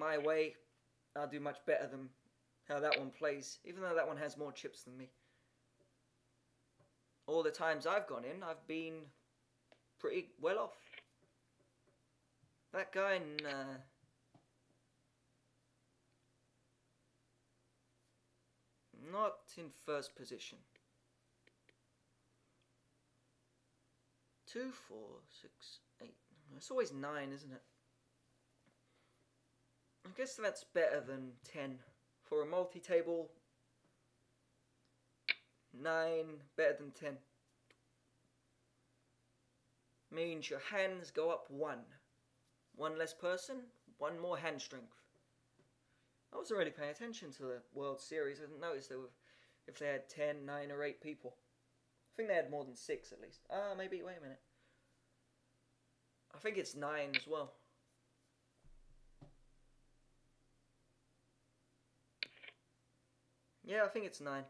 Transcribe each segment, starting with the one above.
my way, I'll do much better than how that one plays, even though that one has more chips than me. All the times I've gone in, I've been pretty well off. That guy in uh, not in first position. Two, four, six, eight. It's always nine, isn't it? I guess that's better than ten. For a multi-table, nine better than ten. Means your hands go up one. One less person, one more hand strength. I wasn't really paying attention to the World Series. I didn't notice they were, if they had 10, 9 or 8 people. I think they had more than 6 at least. Ah, maybe, wait a minute. I think it's 9 as well. Yeah, I think it's 9.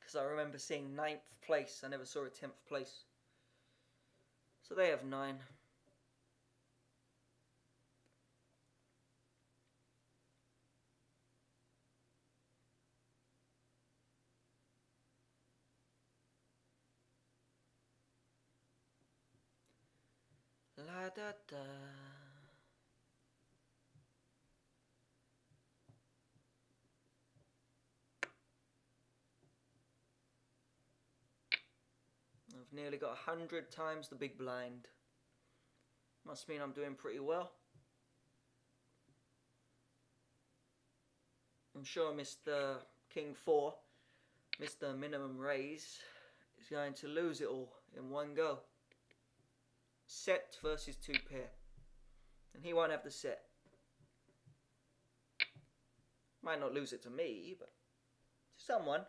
Because I remember seeing ninth place. I never saw a 10th place. So they have 9. La da da. I've nearly got a hundred times the big blind. Must mean I'm doing pretty well. I'm sure Mr. King 4, Mr. Minimum Raise, is going to lose it all in one go. Set versus two pair. And he won't have the set. Might not lose it to me, but to someone.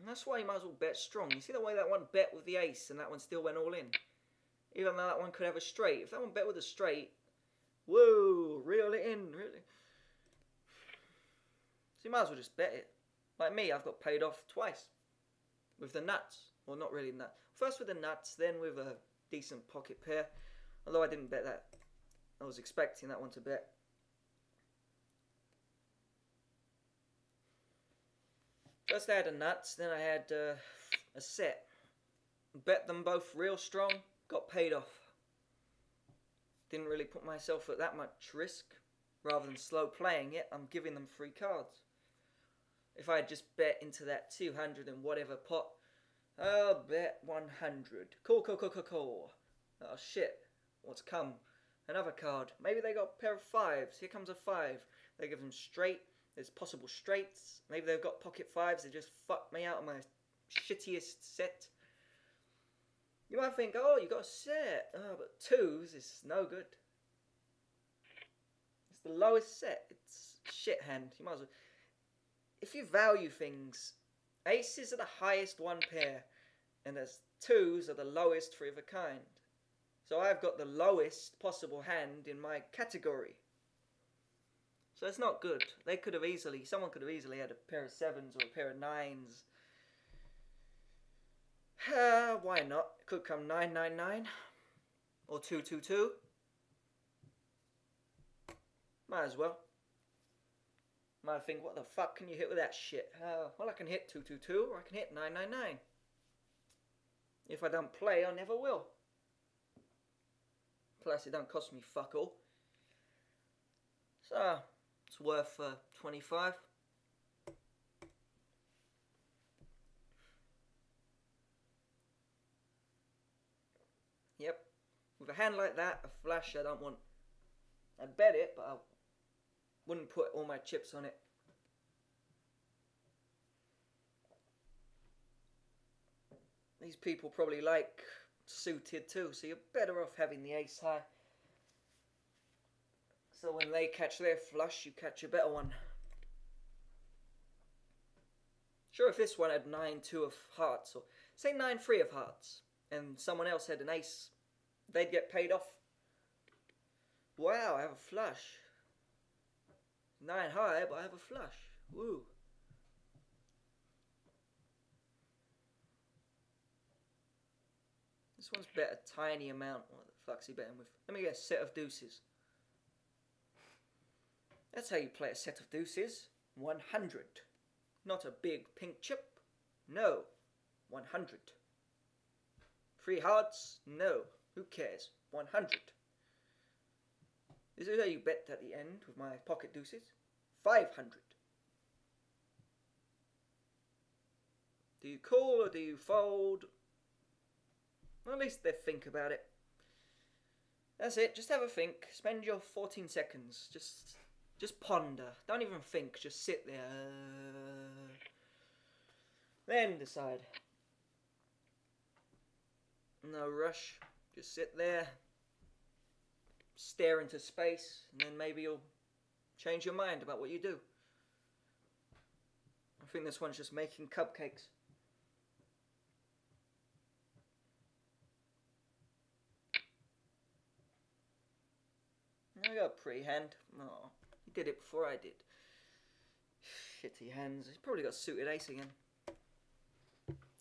And that's why you might as well bet strong. You see the way that one bet with the ace and that one still went all in? Even though that one could have a straight. If that one bet with a straight, whoa, reel it in, really. So you might as well just bet it. Like me, I've got paid off twice. With the nuts. Well, not really nuts. First with the nuts, then with a decent pocket pair. Although I didn't bet that. I was expecting that one to bet. First I had a nuts, then I had uh, a set. Bet them both real strong, got paid off. Didn't really put myself at that much risk. Rather than slow playing it, I'm giving them free cards. If I had just bet into that 200 and whatever pot, I'll bet 100. Cool, cool, cool, cool, cool. Oh shit, what's come? Another card. Maybe they got a pair of fives. Here comes a five. They give them straight. There's possible straights. Maybe they've got pocket fives. They just fucked me out of my shittiest set. You might think, oh, you got a set. Oh, but twos is no good. It's the lowest set. It's shit hand. You might as well. If you value things, aces are the highest one pair, and as twos are the lowest three of a kind. So I've got the lowest possible hand in my category. So it's not good. They could have easily, someone could have easily had a pair of sevens or a pair of nines. Uh, why not? It could come 999 or 222. Might as well. Might think, what the fuck can you hit with that shit? Uh, well, I can hit 222 or I can hit 999. If I don't play, I never will. Plus, it don't cost me fuck all. So, it's worth uh, 25. Yep. With a hand like that, a flush I don't want. I'd bet it, but I wouldn't put all my chips on it. These people probably like suited too, so you're better off having the ace high. So when they catch their flush, you catch a better one. Sure, if this one had 9-2 of hearts, or say 9-3 of hearts, and someone else had an ace, they'd get paid off. Wow, I have a flush. 9 high, but I have a flush. Woo. This one's bet a tiny amount. What the fuck's he betting with? Let me get a set of deuces. That's how you play a set of deuces. 100. Not a big pink chip. No. 100. Three hearts? No. Who cares? 100. This is how you bet at the end with my pocket deuces. 500. Do you call or do you fold? Well, at least they think about it. That's it. Just have a think. Spend your 14 seconds. Just, just ponder. Don't even think. Just sit there. Uh, then decide. No rush. Just sit there. Stare into space, and then maybe you'll change your mind about what you do. I think this one's just making cupcakes. I got a pretty hand. Oh, did it before I did. Shitty hands. He's probably got suited ace again.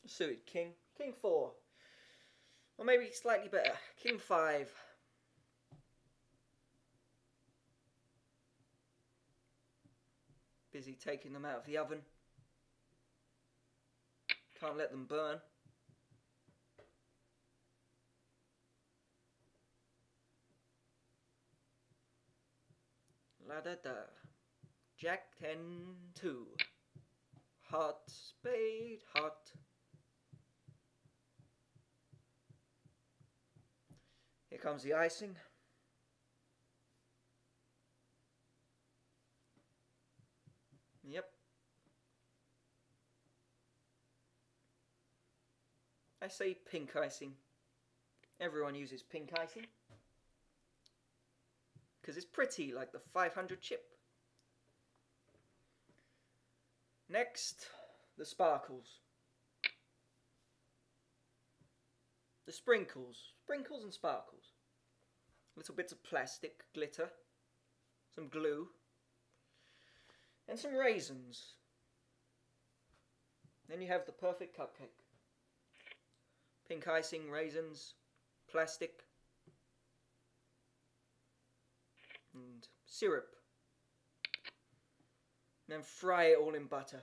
Suited king. King four. Or maybe slightly better. King five. Busy taking them out of the oven. Can't let them burn. La da da. Jack ten two. Hot spade, hot. Here comes the icing. Yep. I say pink icing. Everyone uses pink icing because it's pretty like the 500 chip. Next, the sparkles. The sprinkles. Sprinkles and sparkles. Little bits of plastic, glitter, some glue, and some raisins. Then you have the perfect cupcake. Pink icing, raisins, plastic, and syrup. And then fry it all in butter.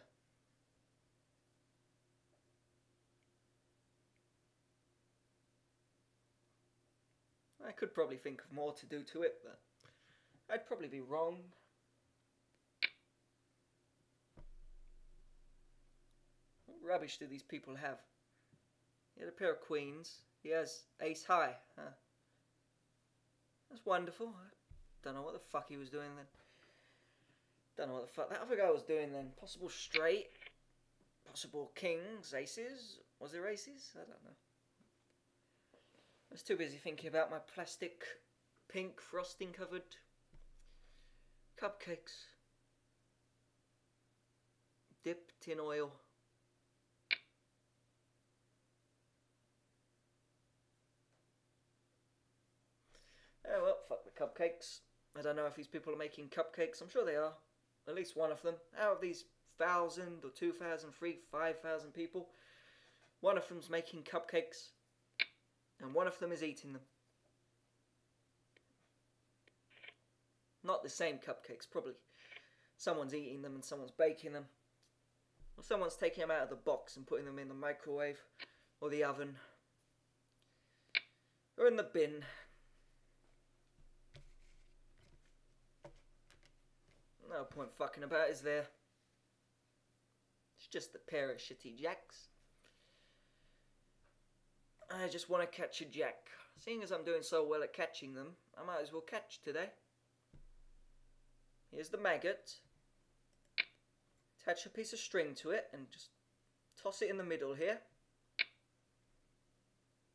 I could probably think of more to do to it, but I'd probably be wrong. What rubbish do these people have? He had a pair of queens. He has ace high. Huh? That's wonderful. Don't know what the fuck he was doing then. Don't know what the fuck that other guy was doing then. Possible straight. Possible kings, aces. Was there aces? I don't know. I was too busy thinking about my plastic pink frosting covered cupcakes. Dipped in oil. Oh well, fuck the cupcakes. I don't know if these people are making cupcakes. I'm sure they are. At least one of them. Out of these thousand or two thousand, three, five thousand people, one of them's making cupcakes, and one of them is eating them. Not the same cupcakes, probably. Someone's eating them and someone's baking them. Or someone's taking them out of the box and putting them in the microwave or the oven or in the bin No point fucking about, is there? It's just a pair of shitty jacks. I just want to catch a jack. Seeing as I'm doing so well at catching them, I might as well catch today. Here's the maggot. Attach a piece of string to it and just toss it in the middle here.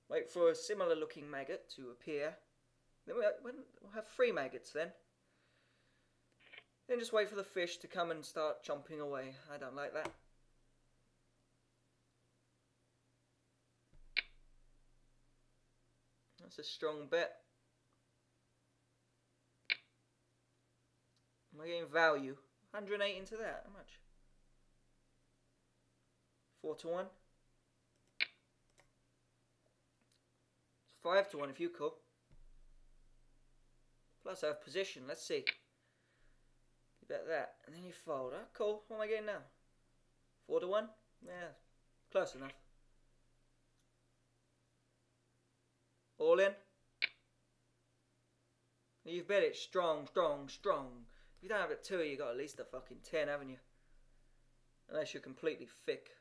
Wait for a similar looking maggot to appear. Then we'll have three maggots then. Then just wait for the fish to come and start chomping away. I don't like that. That's a strong bet. Am I getting value? 108 into that. How much? 4 to 1. five to one if you call. Plus I have position. Let's see. Bet that, and then you fold. Ah, cool. What am I getting now? Four to one. Yeah, close enough. All in. You've bet it strong, strong, strong. If you don't have it two, you got at least a fucking ten, haven't you? Unless you're completely thick.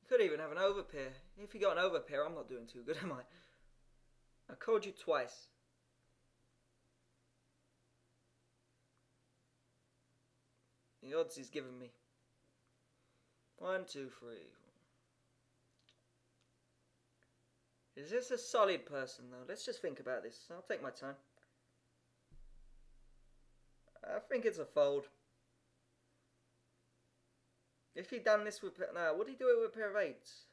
You could even have an overpair. If you got an overpair, I'm not doing too good, am I? I called you twice. The odds he's given me. One, two, three. Is this a solid person, though? Let's just think about this. I'll take my time. I think it's a fold. If he'd done this with... No, would he do it with a pair of eights?